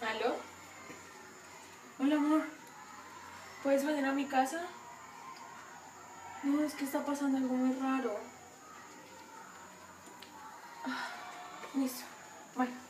¿Aló? Hola, amor. ¿Puedes venir a mi casa? No, es que está pasando algo muy raro. Ah, listo. Bueno.